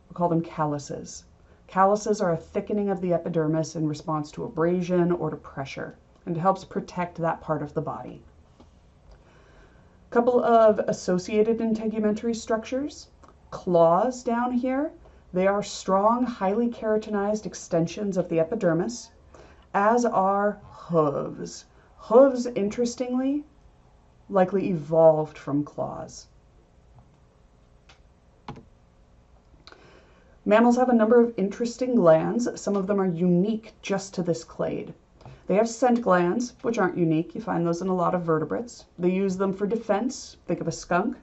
We call them calluses. Calluses are a thickening of the epidermis in response to abrasion or to pressure, and it helps protect that part of the body. A couple of associated integumentary structures. Claws down here. They are strong, highly keratinized extensions of the epidermis, as are hooves. Hooves, interestingly, likely evolved from claws. Mammals have a number of interesting glands. Some of them are unique just to this clade. They have scent glands, which aren't unique. You find those in a lot of vertebrates. They use them for defense. Think of a skunk.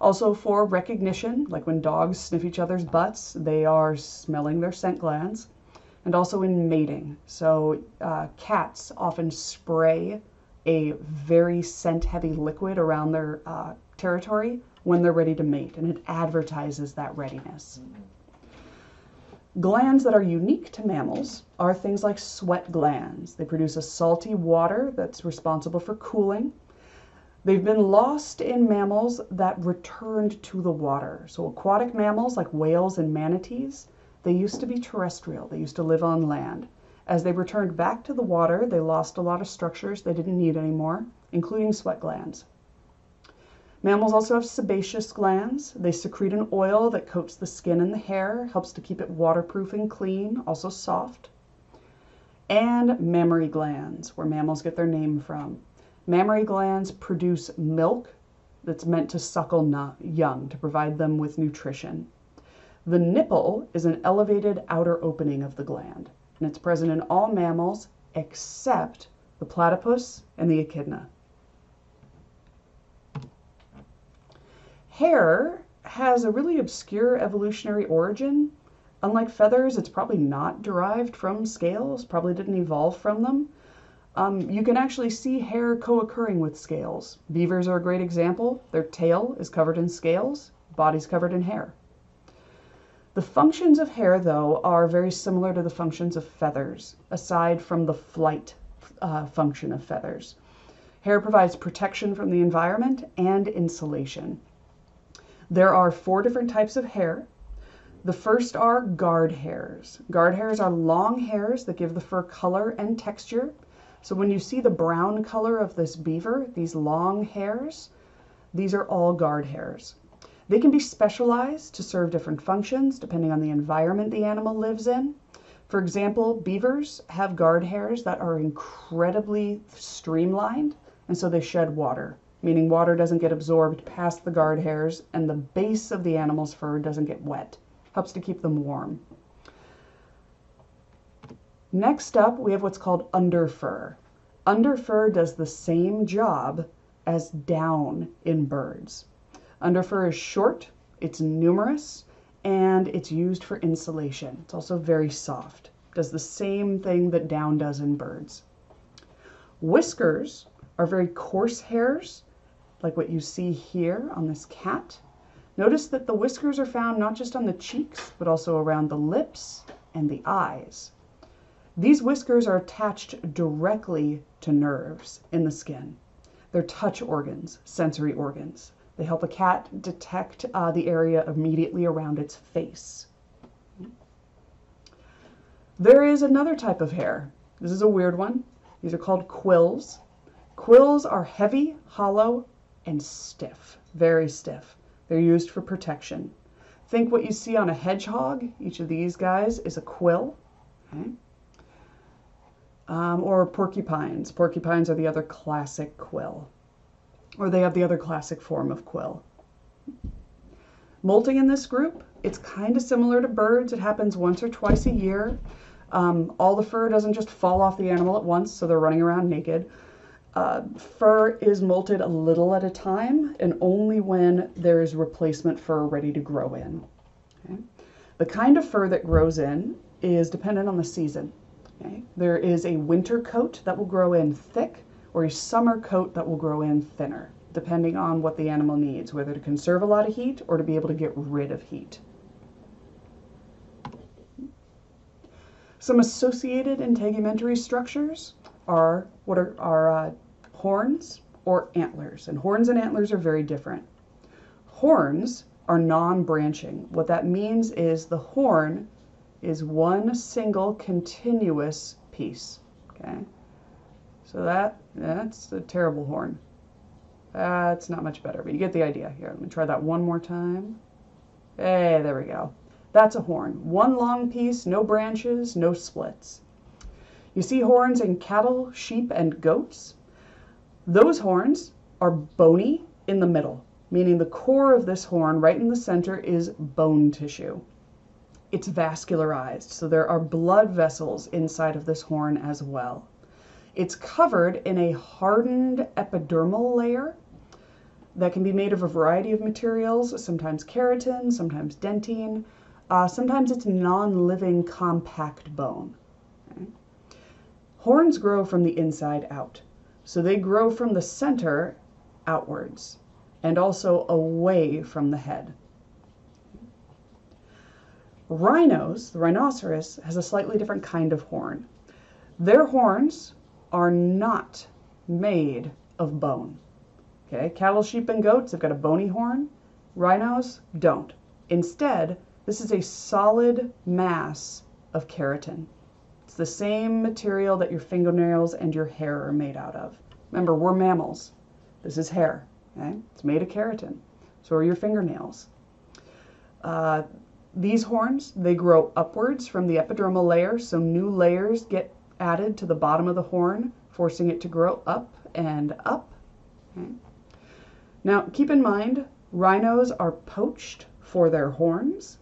Also for recognition, like when dogs sniff each other's butts, they are smelling their scent glands. And also in mating. So uh, cats often spray a very scent heavy liquid around their uh, territory when they're ready to mate, and it advertises that readiness. Glands that are unique to mammals are things like sweat glands. They produce a salty water that's responsible for cooling. They've been lost in mammals that returned to the water. So aquatic mammals like whales and manatees, they used to be terrestrial. They used to live on land. As they returned back to the water, they lost a lot of structures they didn't need anymore, including sweat glands. Mammals also have sebaceous glands. They secrete an oil that coats the skin and the hair, helps to keep it waterproof and clean, also soft. And mammary glands, where mammals get their name from. Mammary glands produce milk that's meant to suckle young, to provide them with nutrition. The nipple is an elevated outer opening of the gland, and it's present in all mammals except the platypus and the echidna. Hair has a really obscure evolutionary origin. Unlike feathers, it's probably not derived from scales, probably didn't evolve from them. Um, you can actually see hair co-occurring with scales. Beavers are a great example. Their tail is covered in scales, body's covered in hair. The functions of hair, though, are very similar to the functions of feathers, aside from the flight uh, function of feathers. Hair provides protection from the environment and insulation. There are four different types of hair. The first are guard hairs. Guard hairs are long hairs that give the fur color and texture. So when you see the brown color of this beaver, these long hairs, these are all guard hairs. They can be specialized to serve different functions depending on the environment the animal lives in. For example, beavers have guard hairs that are incredibly streamlined, and so they shed water meaning water doesn't get absorbed past the guard hairs and the base of the animal's fur doesn't get wet. Helps to keep them warm. Next up, we have what's called underfur. Underfur does the same job as down in birds. Underfur is short, it's numerous, and it's used for insulation. It's also very soft. Does the same thing that down does in birds. Whiskers are very coarse hairs like what you see here on this cat. Notice that the whiskers are found not just on the cheeks, but also around the lips and the eyes. These whiskers are attached directly to nerves in the skin. They're touch organs, sensory organs. They help a cat detect uh, the area immediately around its face. There is another type of hair. This is a weird one. These are called quills. Quills are heavy, hollow, and stiff, very stiff. They're used for protection. Think what you see on a hedgehog. Each of these guys is a quill. Okay? Um, or porcupines. Porcupines are the other classic quill. Or they have the other classic form of quill. Molting in this group, it's kind of similar to birds. It happens once or twice a year. Um, all the fur doesn't just fall off the animal at once, so they're running around naked. Uh, fur is molted a little at a time and only when there is replacement fur ready to grow in. Okay? The kind of fur that grows in is dependent on the season. Okay? There is a winter coat that will grow in thick or a summer coat that will grow in thinner, depending on what the animal needs, whether to conserve a lot of heat or to be able to get rid of heat. Some associated integumentary structures are what are, are uh, horns or antlers. And horns and antlers are very different. Horns are non-branching. What that means is the horn is one single continuous piece. Okay, so that that's a terrible horn. That's not much better, but you get the idea. Here, let me try that one more time. Hey, there we go. That's a horn. One long piece, no branches, no splits. You see horns in cattle, sheep, and goats? Those horns are bony in the middle, meaning the core of this horn right in the center is bone tissue. It's vascularized, so there are blood vessels inside of this horn as well. It's covered in a hardened epidermal layer that can be made of a variety of materials, sometimes keratin, sometimes dentine, uh, sometimes it's non-living compact bone. Okay. Horns grow from the inside out. So they grow from the center outwards and also away from the head. Rhinos, the rhinoceros, has a slightly different kind of horn. Their horns are not made of bone. Okay, cattle, sheep, and goats have got a bony horn. Rhinos don't. Instead, this is a solid mass of keratin. It's the same material that your fingernails and your hair are made out of. Remember, we're mammals. This is hair. Okay? It's made of keratin. So are your fingernails. Uh, these horns, they grow upwards from the epidermal layer, so new layers get added to the bottom of the horn, forcing it to grow up and up. Okay. Now, keep in mind, rhinos are poached for their horns.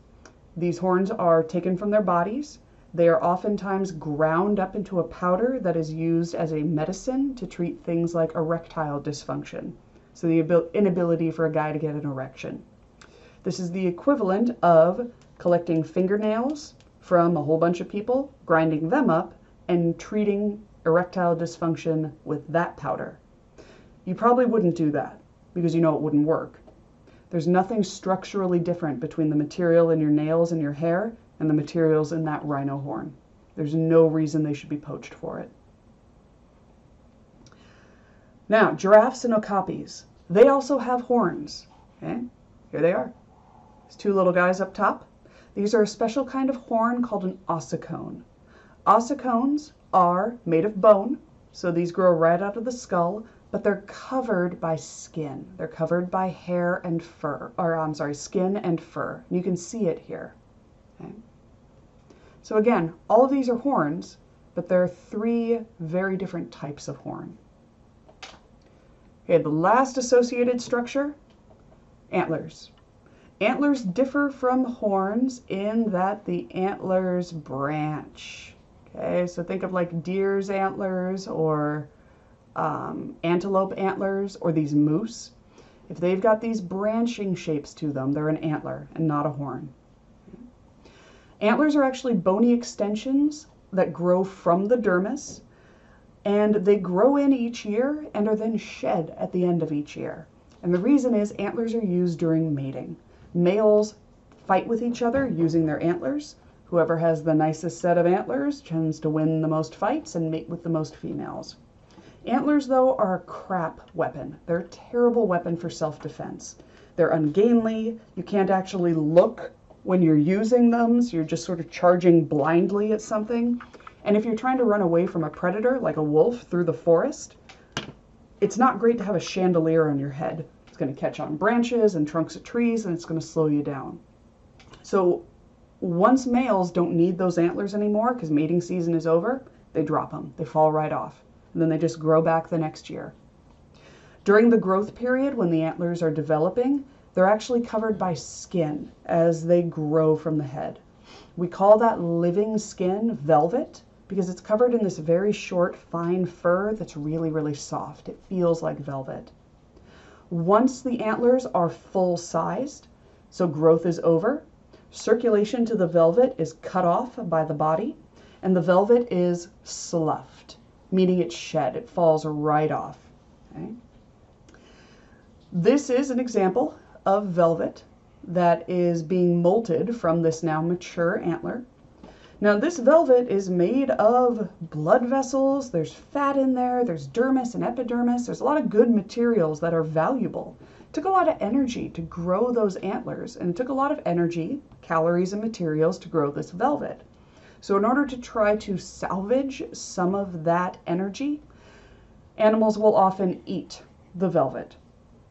These horns are taken from their bodies. They are oftentimes ground up into a powder that is used as a medicine to treat things like erectile dysfunction, so the inability for a guy to get an erection. This is the equivalent of collecting fingernails from a whole bunch of people, grinding them up, and treating erectile dysfunction with that powder. You probably wouldn't do that because you know it wouldn't work. There's nothing structurally different between the material in your nails and your hair and the materials in that rhino horn. There's no reason they should be poached for it. Now, giraffes and okapis, they also have horns. Okay, here they are. These two little guys up top. These are a special kind of horn called an ossicone. Ossicones are made of bone, so these grow right out of the skull, but they're covered by skin. They're covered by hair and fur, or I'm sorry, skin and fur. You can see it here. Okay. So again, all of these are horns, but there are three very different types of horn. Okay, the last associated structure, antlers. Antlers differ from horns in that the antlers branch. Okay, so think of like deer's antlers or um, antelope antlers or these moose. If they've got these branching shapes to them, they're an antler and not a horn. Antlers are actually bony extensions that grow from the dermis and they grow in each year and are then shed at the end of each year. And the reason is antlers are used during mating. Males fight with each other using their antlers. Whoever has the nicest set of antlers tends to win the most fights and mate with the most females. Antlers, though, are a crap weapon. They're a terrible weapon for self-defense. They're ungainly. You can't actually look when you're using them, so you're just sort of charging blindly at something. And if you're trying to run away from a predator, like a wolf, through the forest, it's not great to have a chandelier on your head. It's going to catch on branches and trunks of trees and it's going to slow you down. So once males don't need those antlers anymore because mating season is over, they drop them. They fall right off. And then they just grow back the next year. During the growth period, when the antlers are developing, they're actually covered by skin as they grow from the head. We call that living skin velvet because it's covered in this very short, fine fur that's really, really soft. It feels like velvet. Once the antlers are full sized, so growth is over, circulation to the velvet is cut off by the body, and the velvet is sloughed, meaning it's shed, it falls right off. Okay? This is an example of velvet that is being molted from this now mature antler. Now this velvet is made of blood vessels, there's fat in there, there's dermis and epidermis, there's a lot of good materials that are valuable. It took a lot of energy to grow those antlers and it took a lot of energy, calories and materials to grow this velvet. So in order to try to salvage some of that energy, animals will often eat the velvet.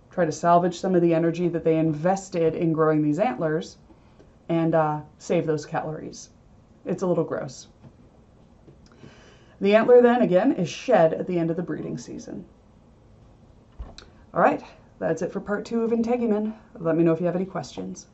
Try to salvage some of the energy that they invested in growing these antlers and uh, save those calories. It's a little gross. The antler then again is shed at the end of the breeding season. All right, that's it for part two of integument. Let me know if you have any questions.